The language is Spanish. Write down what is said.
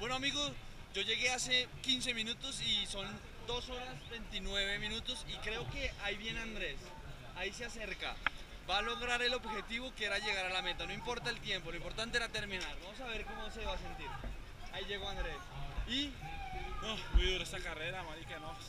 Bueno amigos, yo llegué hace 15 minutos y son 2 horas 29 minutos y creo que ahí viene Andrés, ahí se acerca. Va a lograr el objetivo que era llegar a la meta, no importa el tiempo, lo importante era terminar. Vamos a ver cómo se va a sentir. Ahí llegó Andrés. Y No, muy dura esta carrera, marica, no. Pues,